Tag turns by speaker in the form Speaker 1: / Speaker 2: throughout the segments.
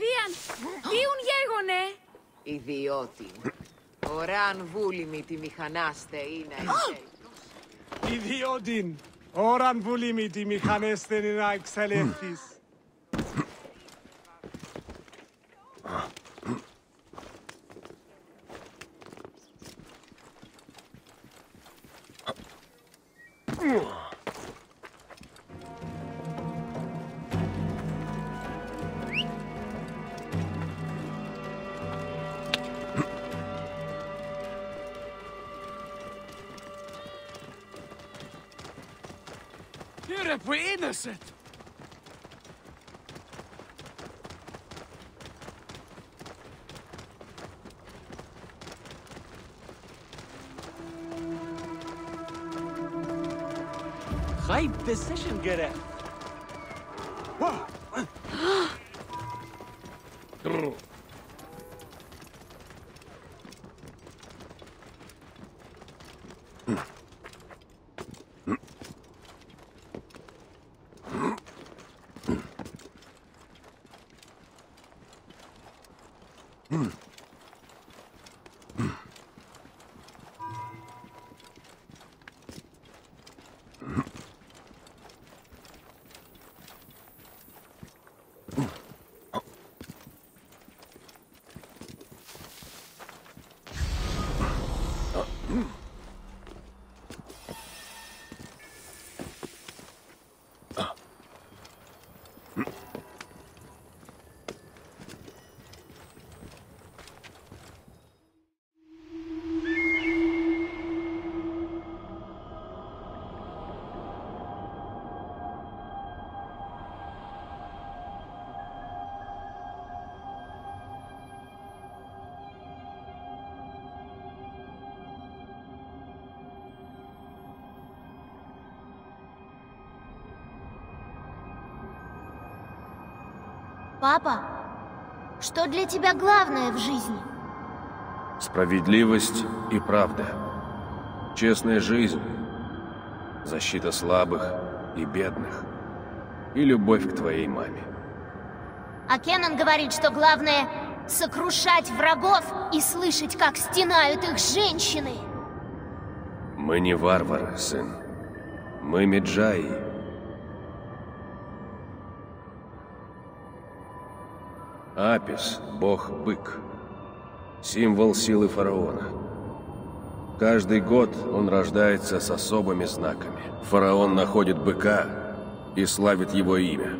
Speaker 1: Δίαν, τίουν γέγονε;
Speaker 2: Ιδιώτη. Ωράν βούλημη τη μηχανάστε είναι
Speaker 3: Ιδιώτην, ώραν βουλήμη τη μηχανέστην να εξελέχθεις.
Speaker 4: it!
Speaker 5: High get it.
Speaker 6: Папа, что для тебя главное в жизни?
Speaker 7: Справедливость и правда. Честная жизнь. Защита слабых и бедных. И любовь к твоей маме.
Speaker 6: А Кеннон говорит, что главное — сокрушать врагов и слышать, как стенают их женщины.
Speaker 7: Мы не варвары, сын. Мы меджаи. Апис — бог-бык. Символ силы фараона. Каждый год он рождается с особыми знаками. Фараон находит быка и славит его имя.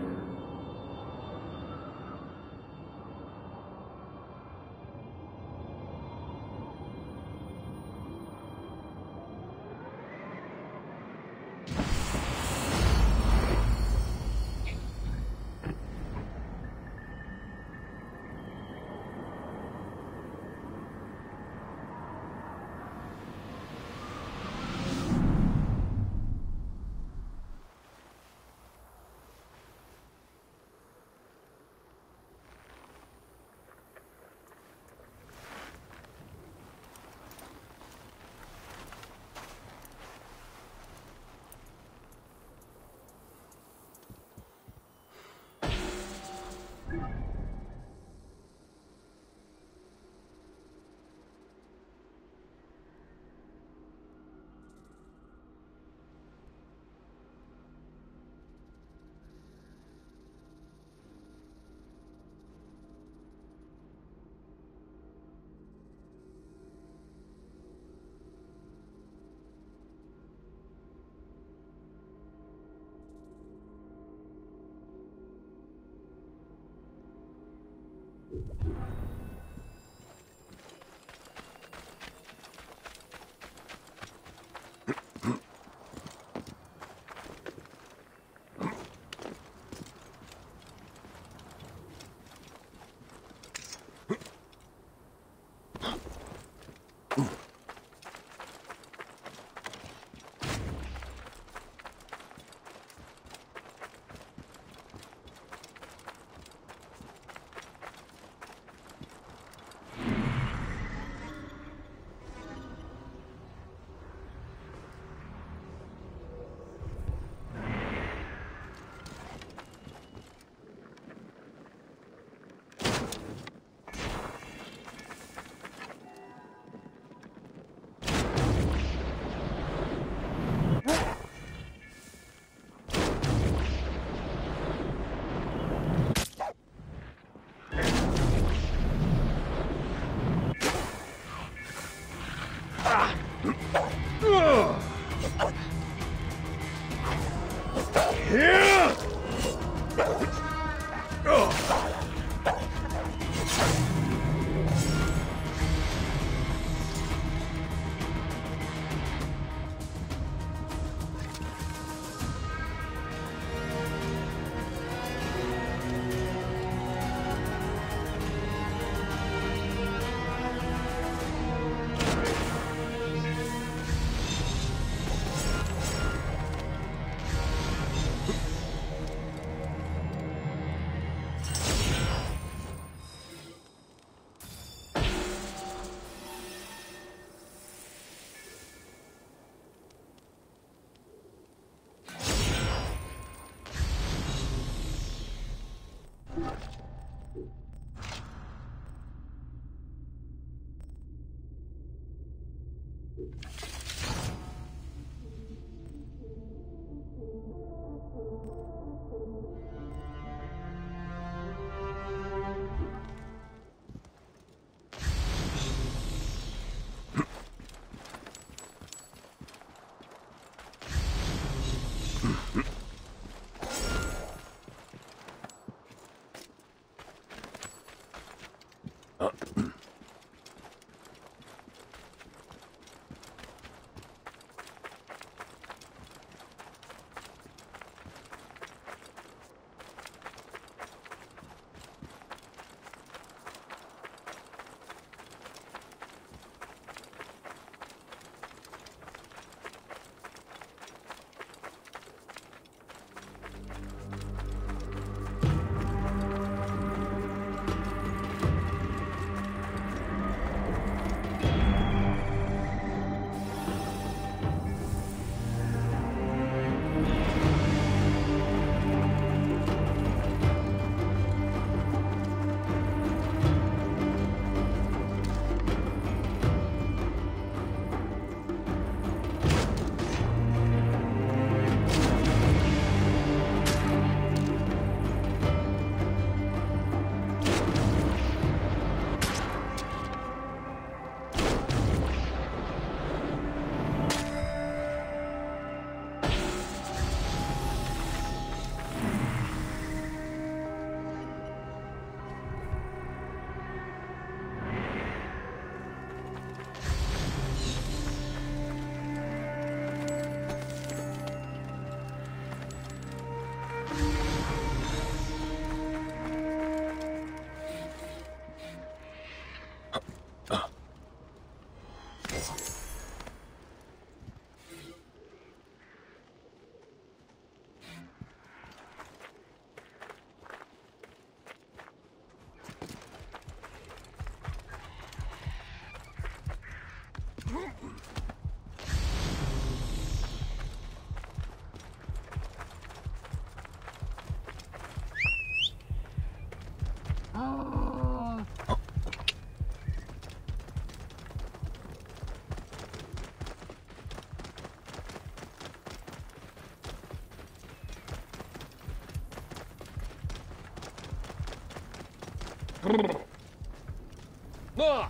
Speaker 4: Ah!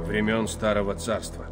Speaker 7: Времен Старого Царства.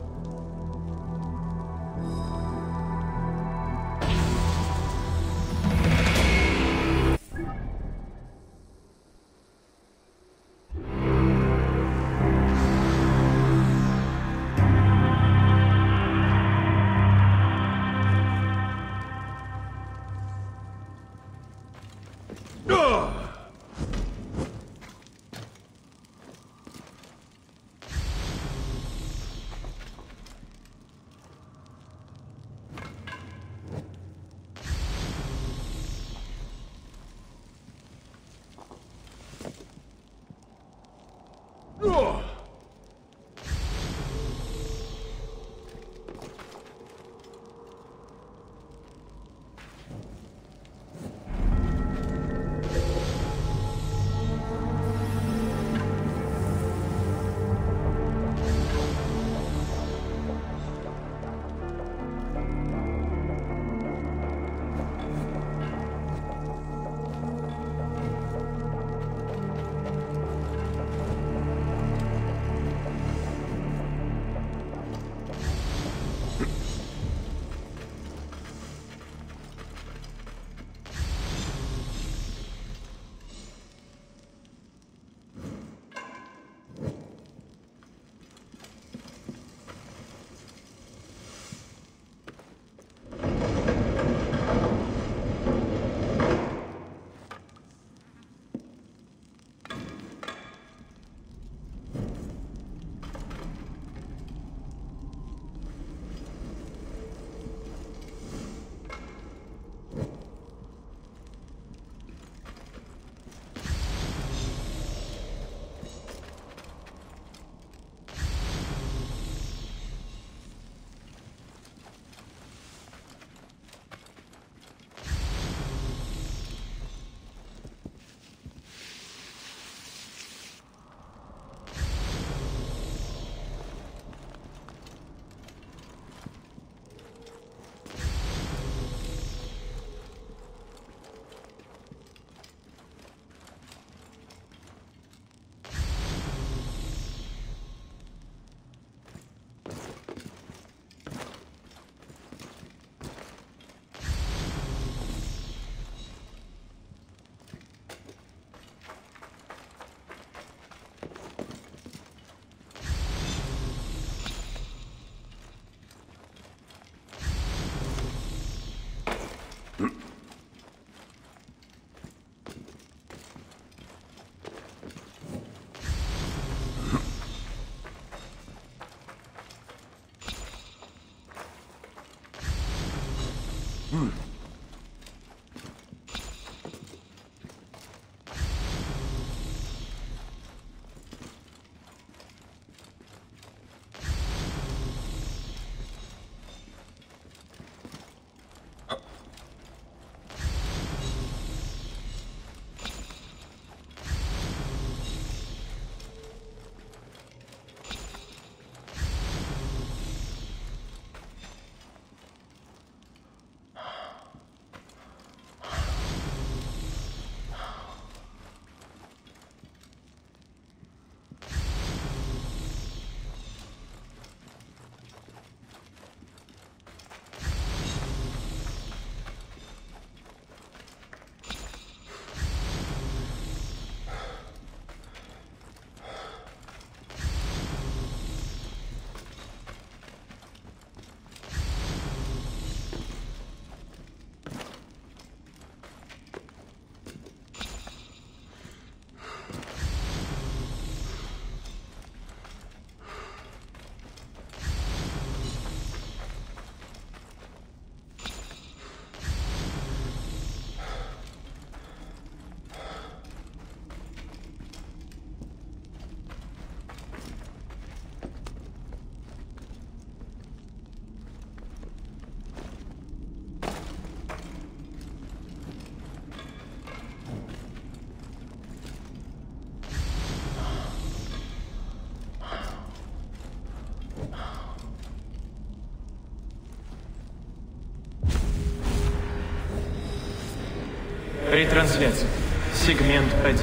Speaker 8: Ретрансляция. Сегмент 1.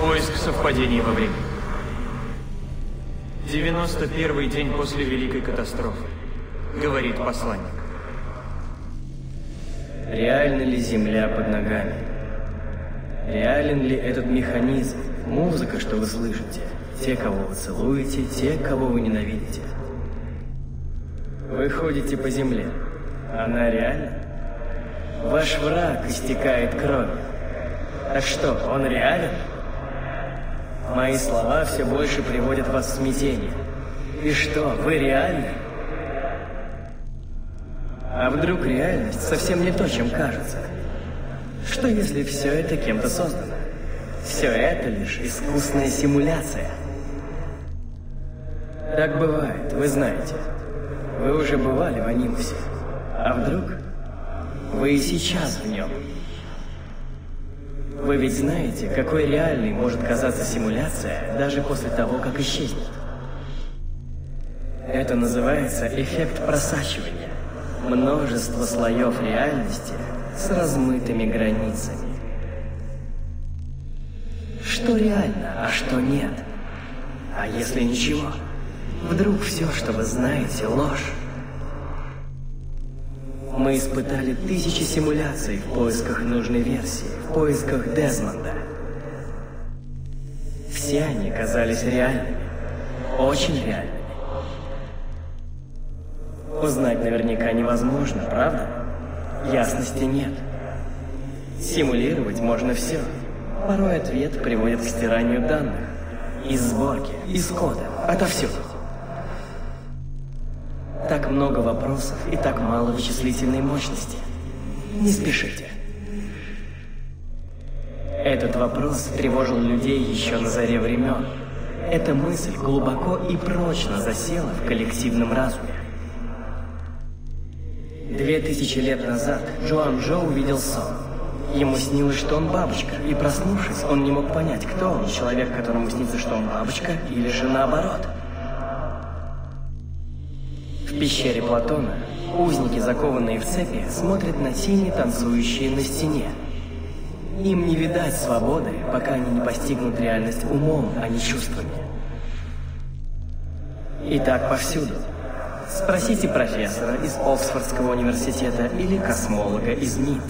Speaker 8: Поиск совпадений во времени. 91 день после Великой катастрофы, говорит посланник.
Speaker 9: Реальна ли земля под ногами? Реален ли этот механизм, музыка, что вы слышите? Те, кого вы целуете, те, кого вы ненавидите. Вы ходите по земле. Она реальна? Ваш враг истекает кровью. Так что, он реален? Мои слова все больше приводят вас в смятение. И что, вы реальны? А вдруг реальность совсем не то, чем кажется? Что если все это кем-то создано? Все это лишь искусная симуляция. Так бывает, вы знаете. Вы уже бывали в Анимусе. А вдруг вы и сейчас в нем? Вы ведь знаете, какой реальной может казаться симуляция даже после того, как исчезнет. Это называется эффект просачивания. Множество слоев реальности с размытыми границами. Что реально, а что нет? А если ничего? Вдруг все, что вы знаете, ложь? Мы испытали тысячи симуляций в поисках нужной версии, в поисках Дезмонда. Все они казались реальными, очень реальными. Узнать наверняка невозможно, правда? Ясности нет. Симулировать можно все. Порой ответ приводит к стиранию данных. Из сборки, из кода, отовсюду. Так много вопросов и так мало вычислительной мощности. Не спешите. Этот вопрос тревожил людей еще на заре времен. Эта мысль глубоко и прочно засела в коллективном разуме. Две тысячи лет назад Джоан Джо увидел сон. Ему снилось, что он бабочка, и проснувшись, он не мог понять, кто он, человек, которому снится, что он бабочка, или же наоборот. В пещере Платона узники, закованные в цепи, смотрят на тени, танцующие на стене. Им не видать свободы, пока они не постигнут реальность умом, а не чувствами. И так повсюду. Спросите профессора из Оксфордского университета или космолога из МИД.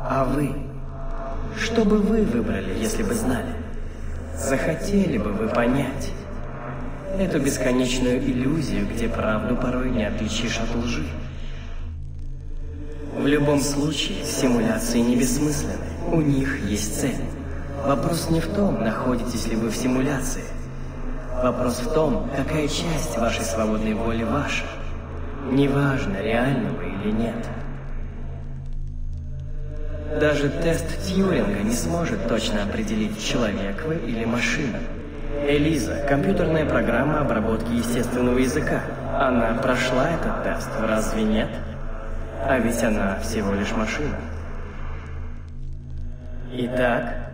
Speaker 9: А вы? Что бы вы выбрали, если бы знали? Захотели бы вы понять эту бесконечную иллюзию, где правду порой не отличишь от лжи? В любом случае, симуляции не бессмысленны. У них есть цель. Вопрос не в том, находитесь ли вы в симуляции. Вопрос в том, какая часть вашей свободной воли ваша. Неважно, реально вы или нет. Даже тест Тьюринга не сможет точно определить, человек вы или машина. Элиза – компьютерная программа обработки естественного языка. Она прошла этот тест, разве нет? А ведь она всего лишь машина. Итак,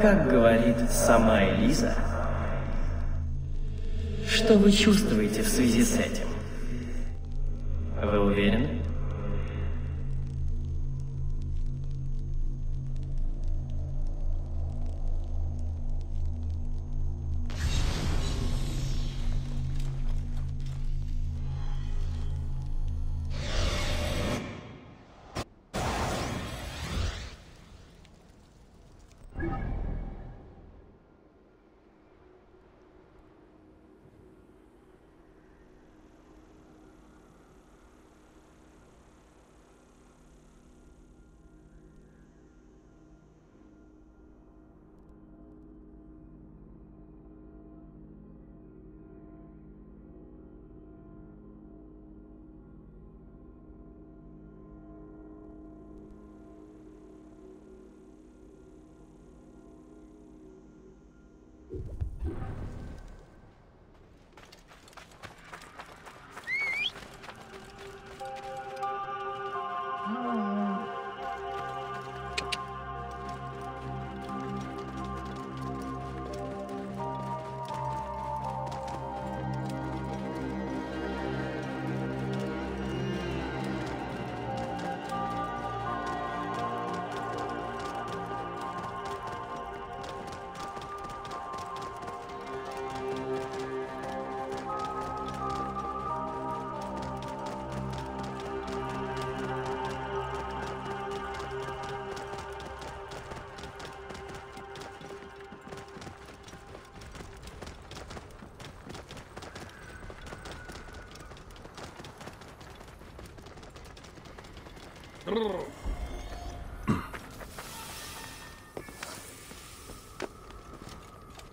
Speaker 9: как говорит сама Элиза, что вы чувствуете в связи с этим? Вы уверены?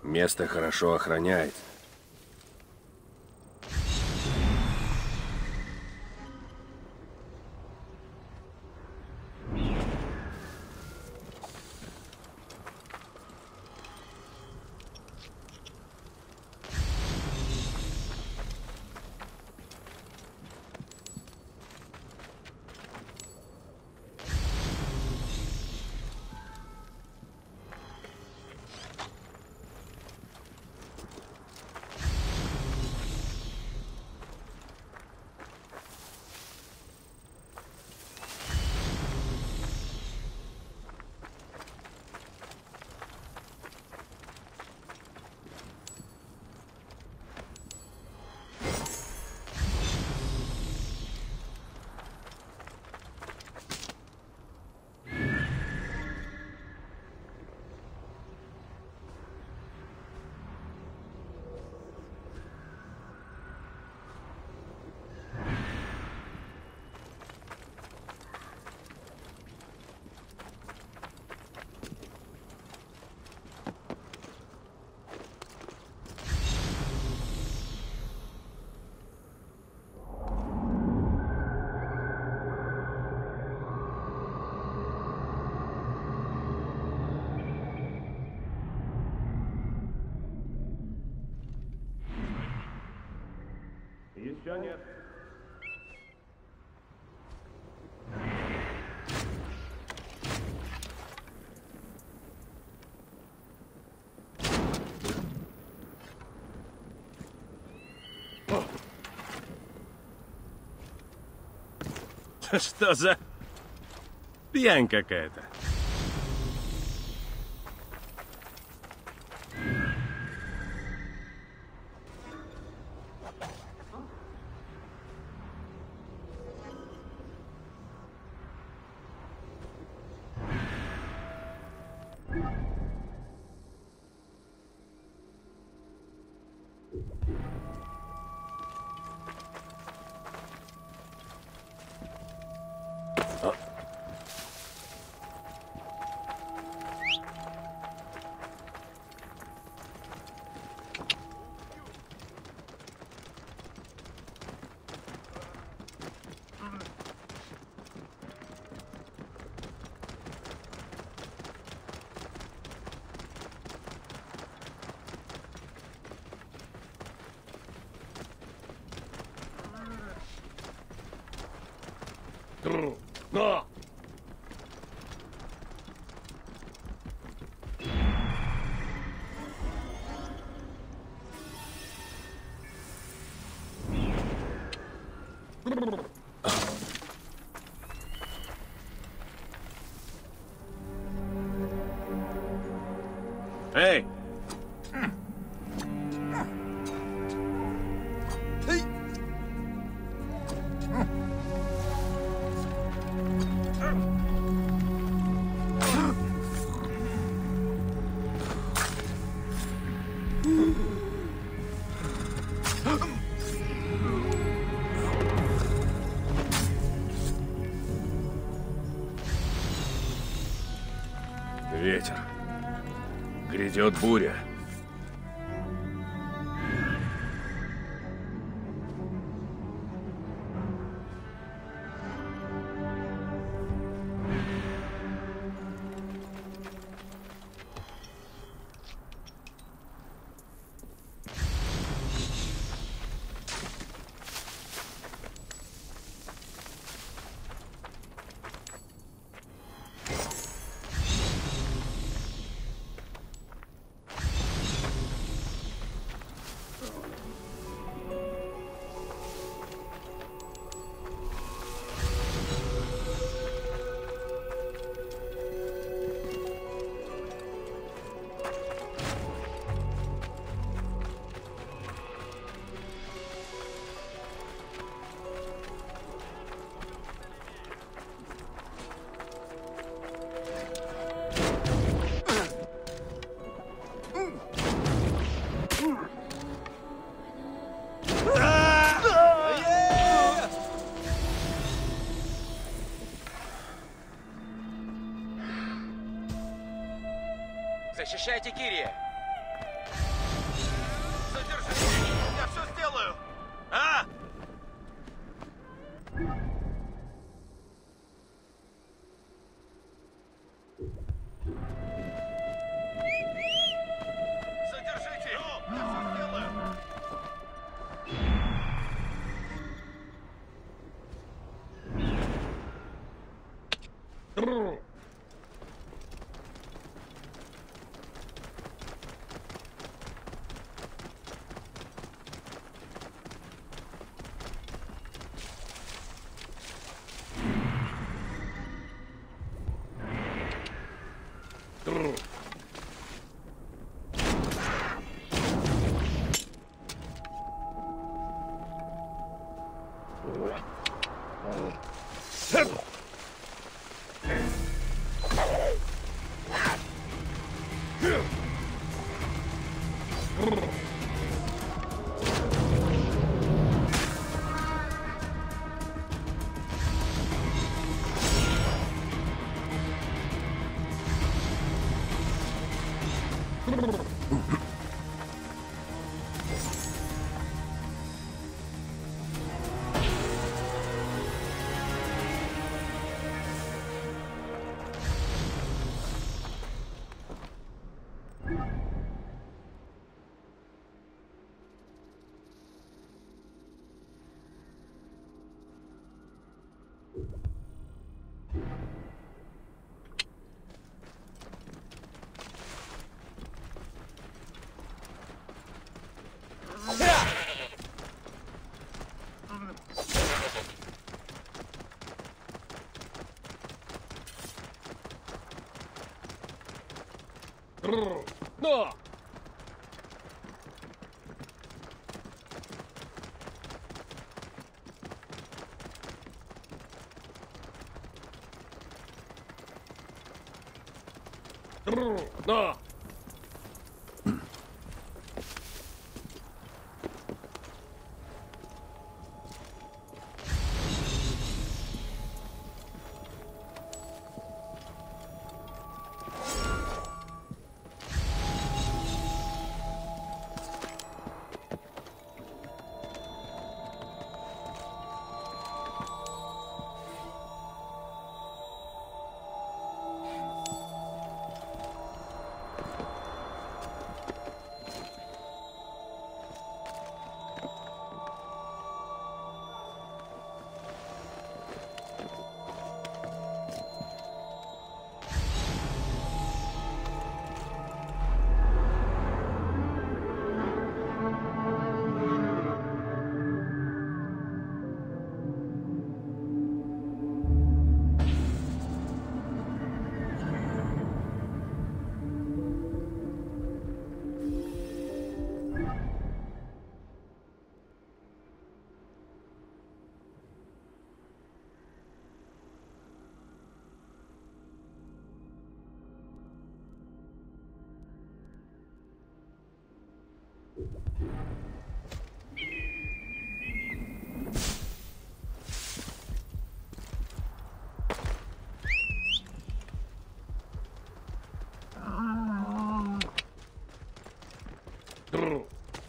Speaker 7: Место хорошо охраняет. Нет.
Speaker 5: Что за... Пьянь какая-то.
Speaker 7: Грядет буря.
Speaker 5: Защищайте Кири!
Speaker 10: Но! Но!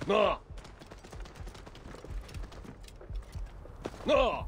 Speaker 10: Но! Но!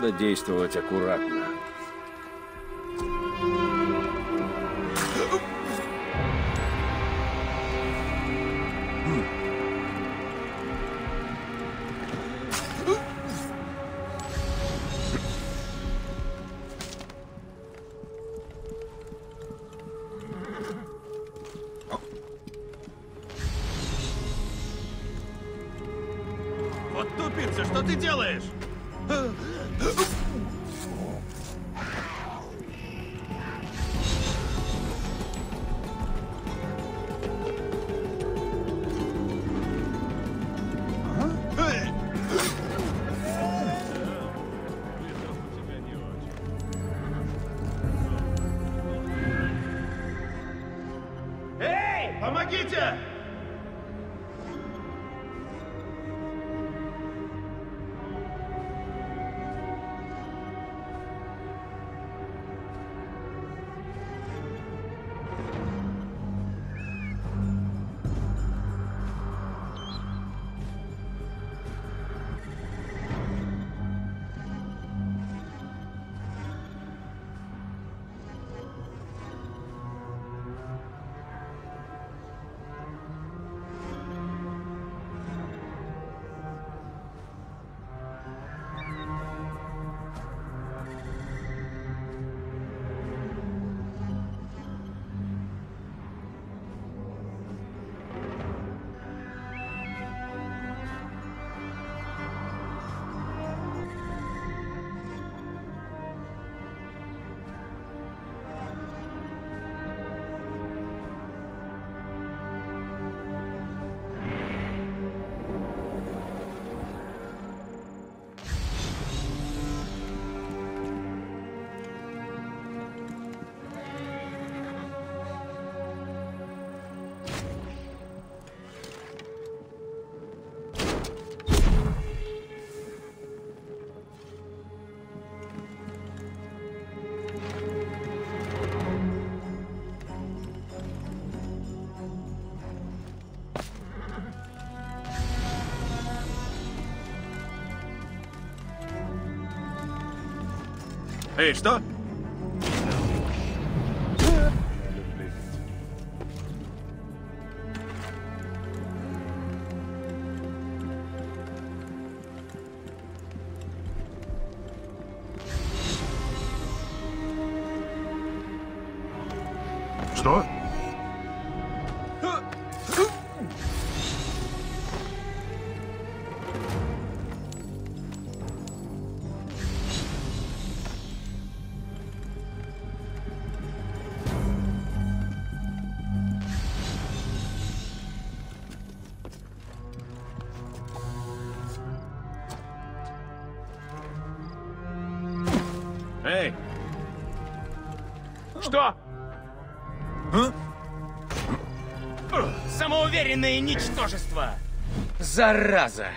Speaker 7: Надо действовать аккуратно.
Speaker 11: Вот тупица, что ты делаешь? Эй, Самоуверенное ничтожество! Зараза!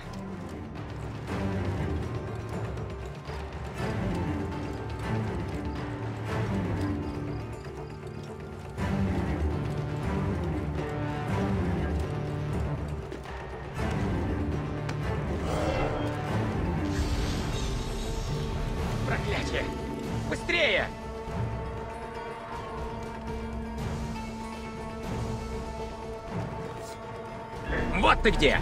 Speaker 11: ты где!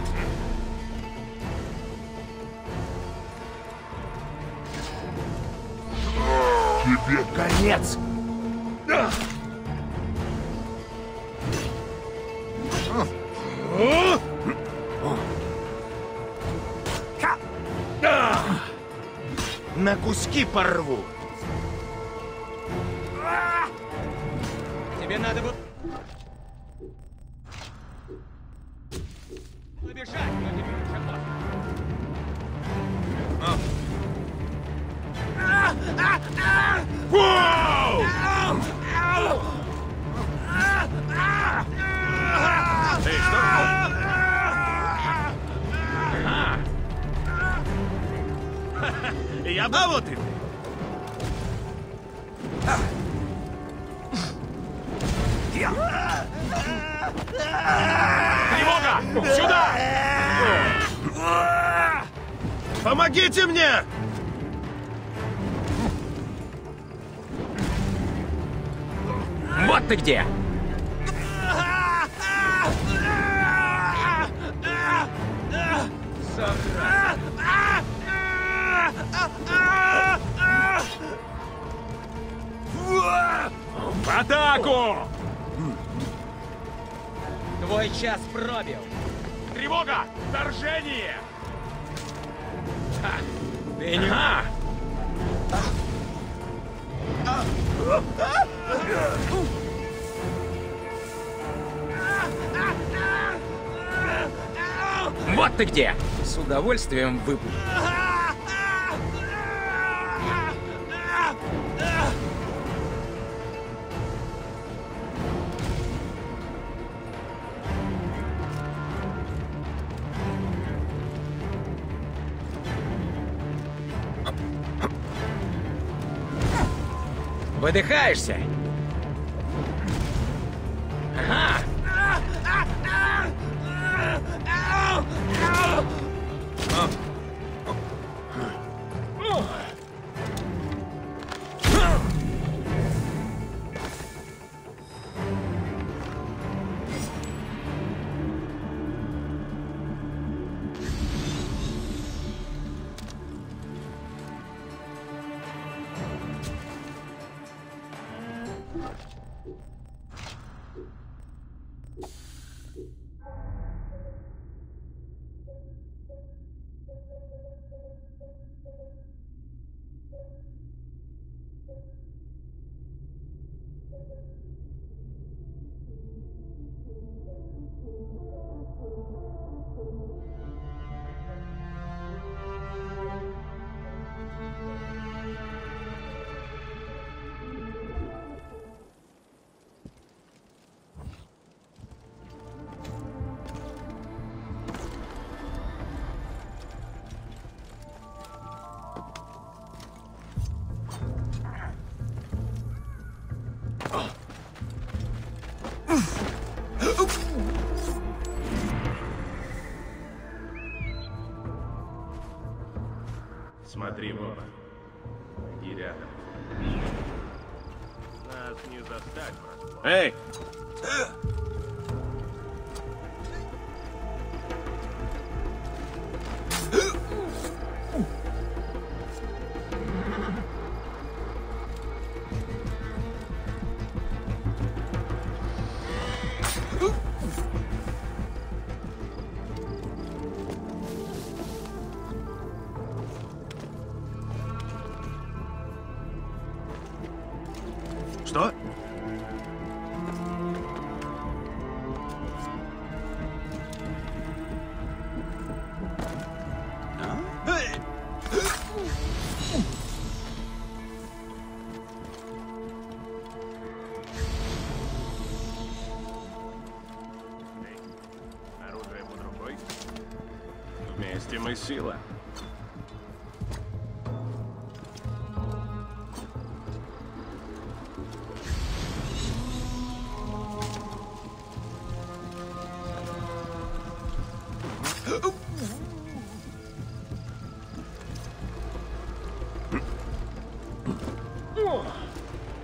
Speaker 4: Тебе
Speaker 11: конец!
Speaker 5: На куски порву!
Speaker 12: Атаку!
Speaker 11: Твой час пробил!
Speaker 12: Тревога! Вторжение!
Speaker 11: Ты не...
Speaker 12: А!
Speaker 11: Вот ты где! С удовольствием выпу. Выдыхаешься?
Speaker 7: Смотри, Боба. И рядом. Нас не застать. Эй!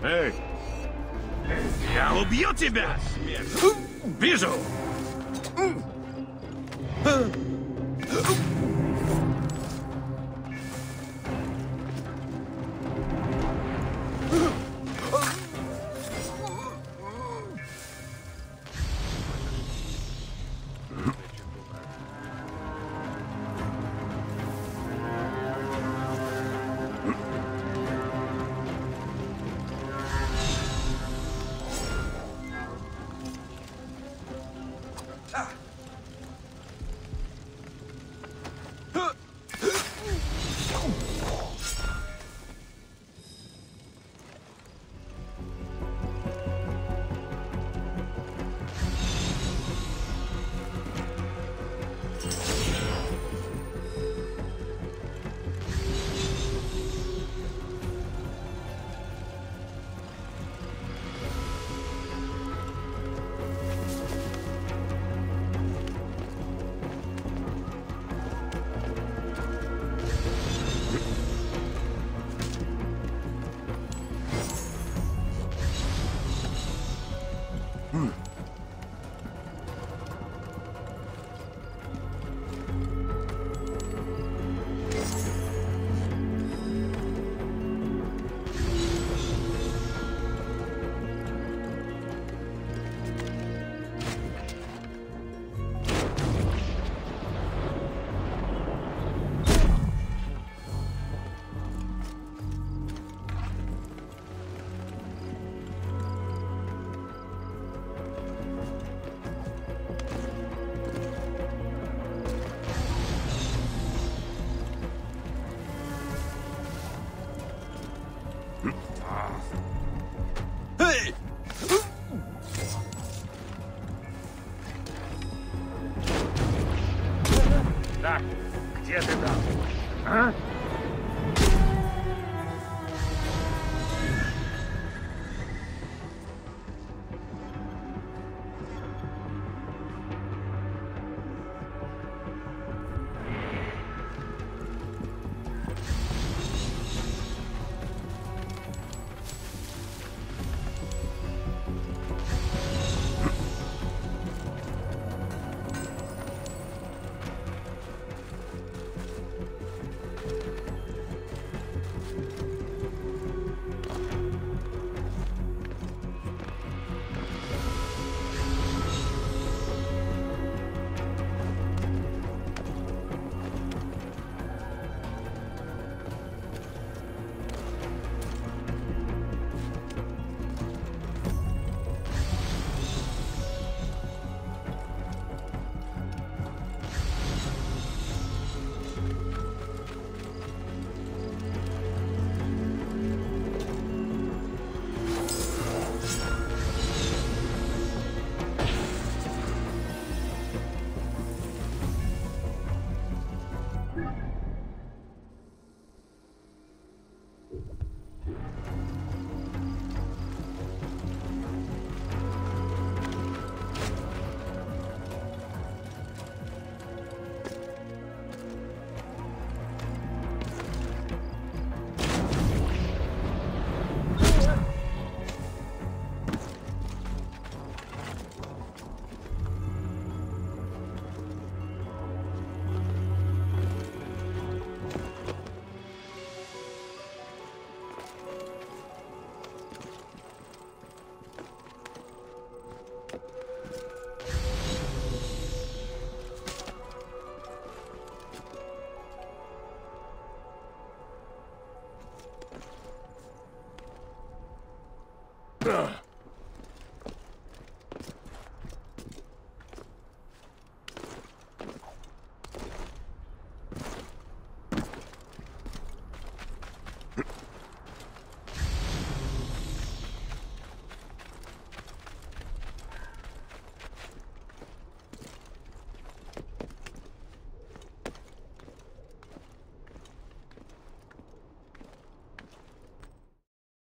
Speaker 7: Эй!
Speaker 5: Я убью тебя! Вижу!